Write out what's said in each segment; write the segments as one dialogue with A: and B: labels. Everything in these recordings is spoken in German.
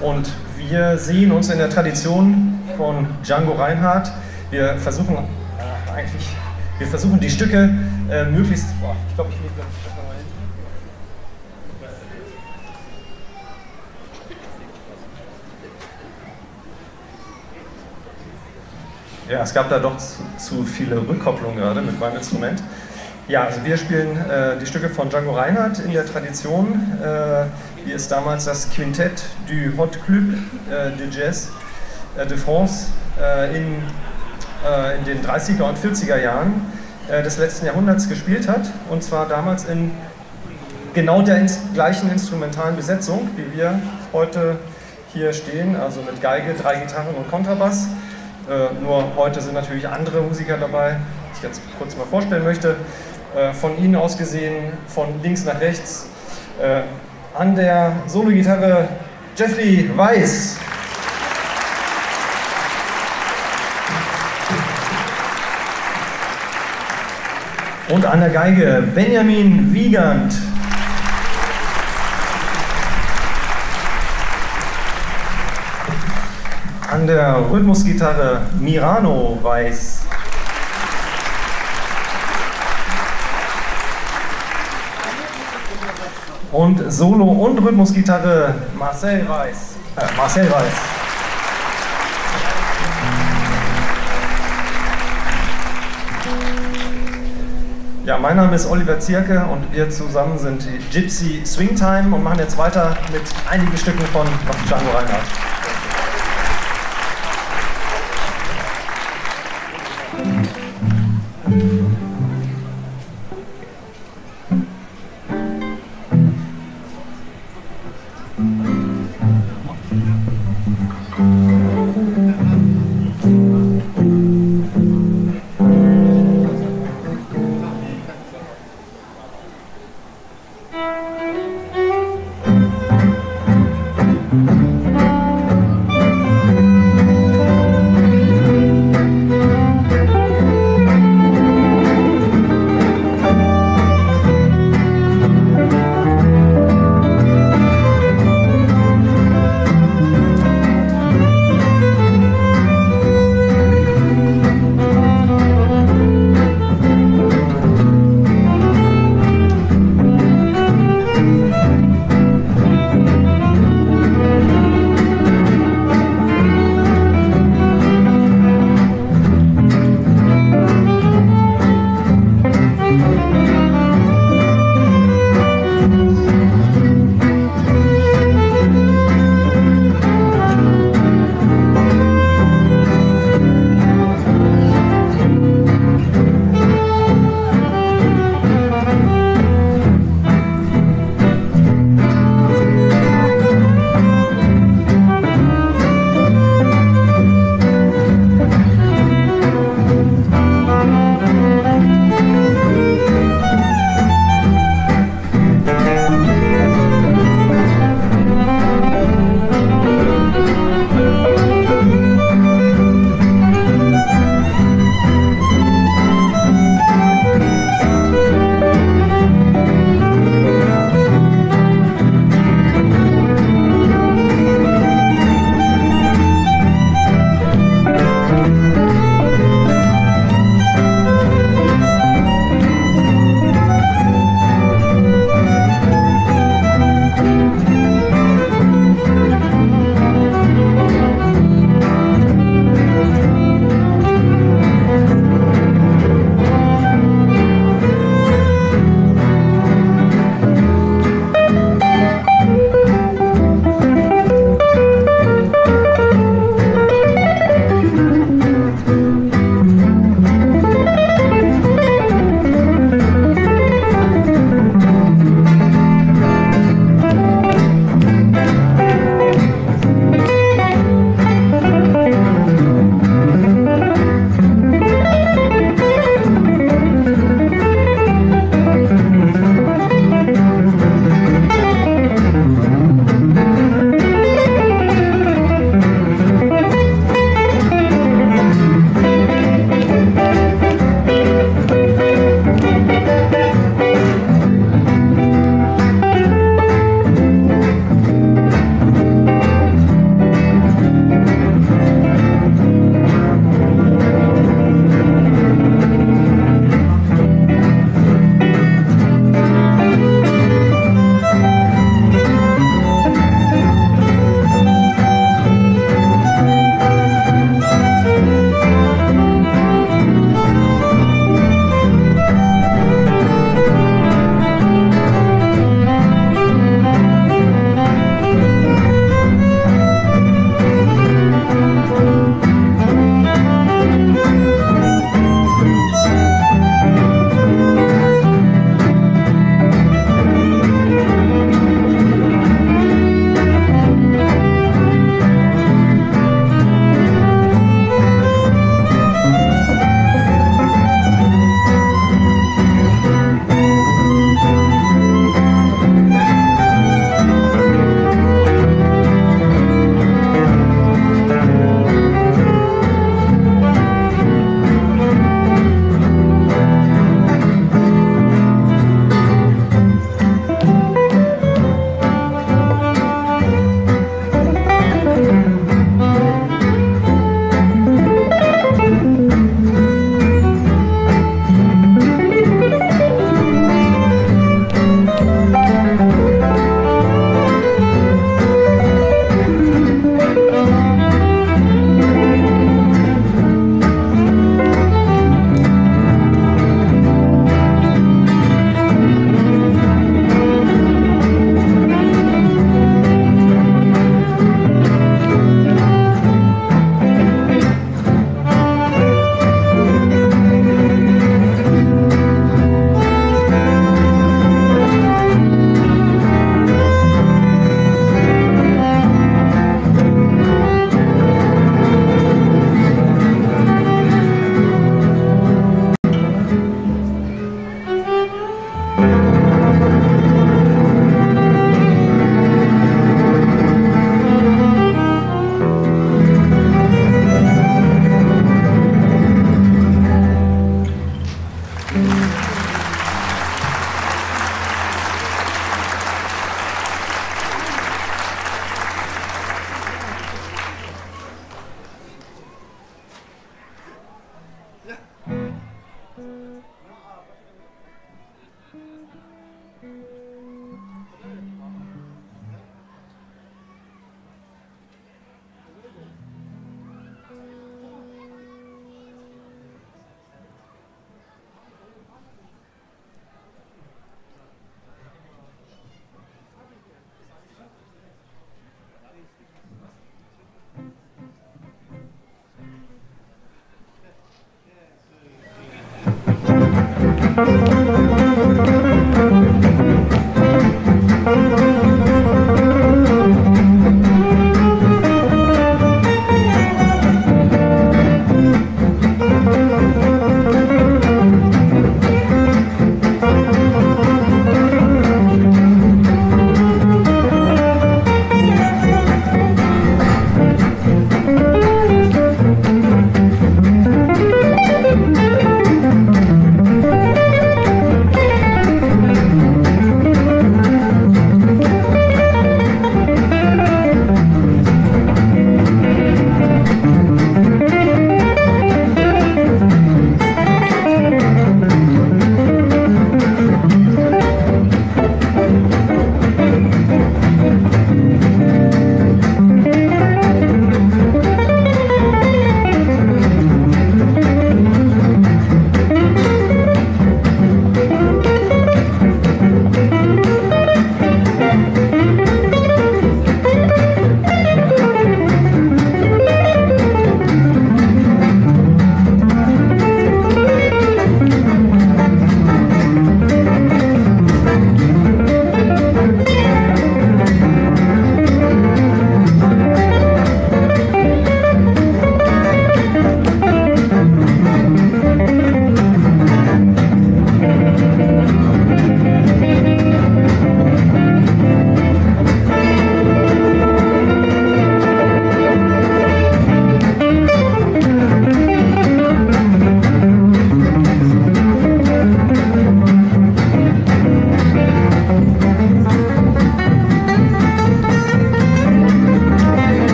A: und wir sehen uns in der Tradition von Django Reinhardt. Wir versuchen äh, eigentlich, wir versuchen die Stücke äh, möglichst, boah, ich glaube, ich lege das mal hin. Ja, es gab da doch zu, zu viele Rückkopplungen gerade mit meinem Instrument. Ja, also wir spielen äh, die Stücke von Django Reinhardt in der Tradition, äh, wie es damals das Quintett du Hot Club äh, de Jazz äh, de France äh, in, äh, in den 30er und 40er Jahren des letzten Jahrhunderts gespielt hat. Und zwar damals in genau der ins gleichen instrumentalen Besetzung, wie wir heute hier stehen, also mit Geige, drei Gitarren und Kontrabass. nur heute sind natürlich andere Musiker dabei, die ich jetzt kurz mal vorstellen möchte. Äh, von Ihnen aus gesehen, von links nach rechts. Äh, an der Solo-Gitarre Jeffrey Weiss. Und an der Geige Benjamin Wiegand. An der Rhythmusgitarre Mirano Weiß. Und Solo- und Rhythmusgitarre Marcel Weiß. Äh, Marcel Weiß. Ja, mein Name ist Oliver Zierke und wir zusammen sind die Gypsy Swingtime und machen jetzt weiter mit einigen Stücken von Django Reinhardt.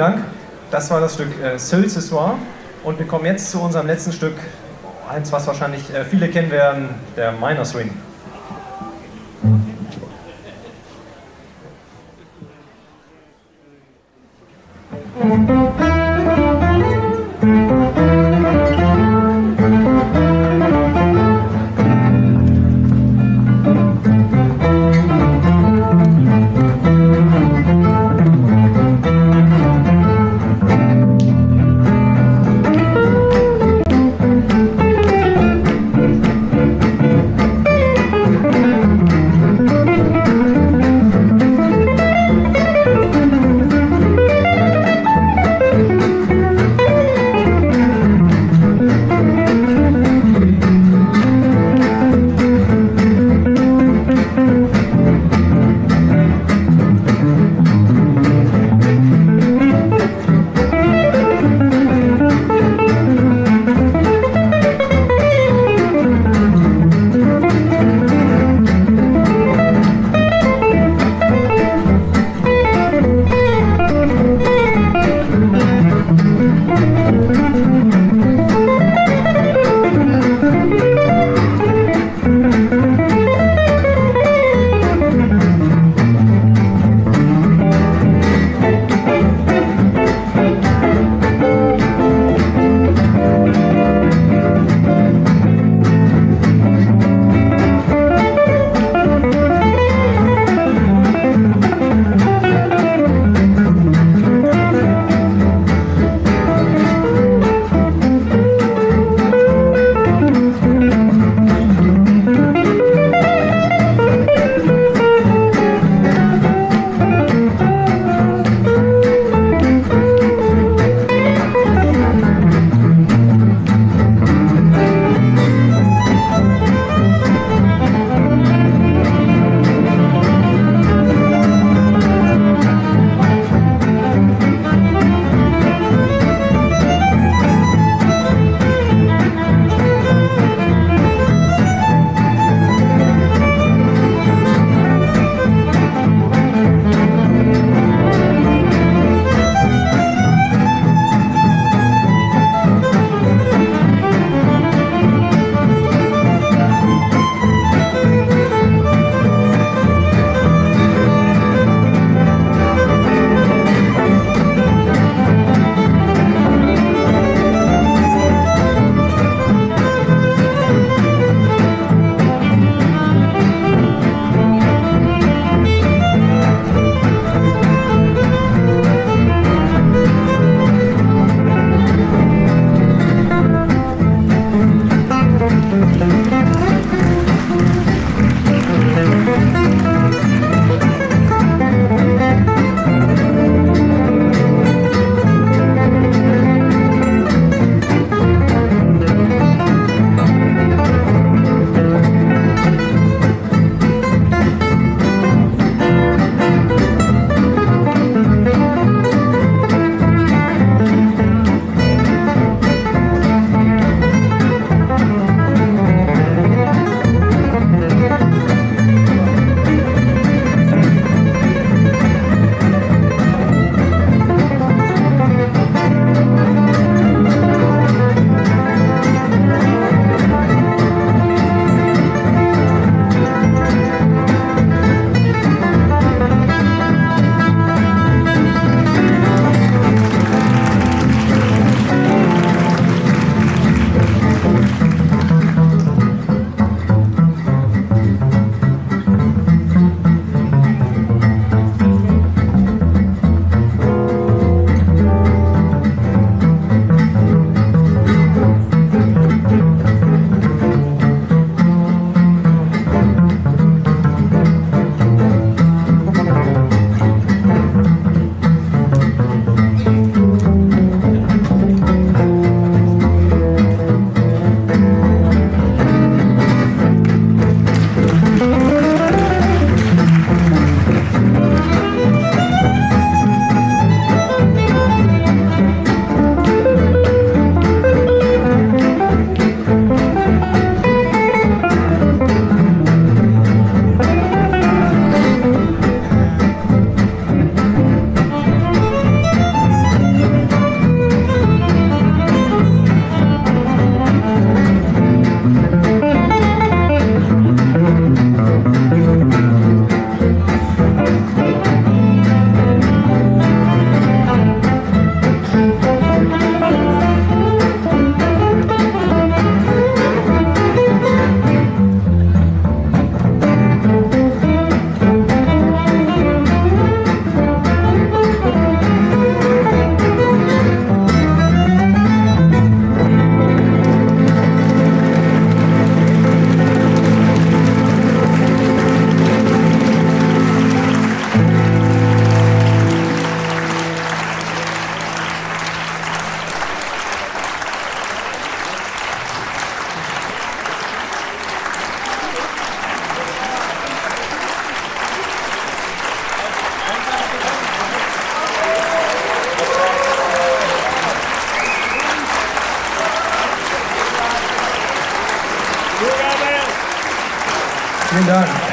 A: Dank. Das war das Stück äh, Seul soir. Und wir kommen jetzt zu unserem letzten Stück, eins, was wahrscheinlich äh, viele kennen werden, der Minor Swing. Dank.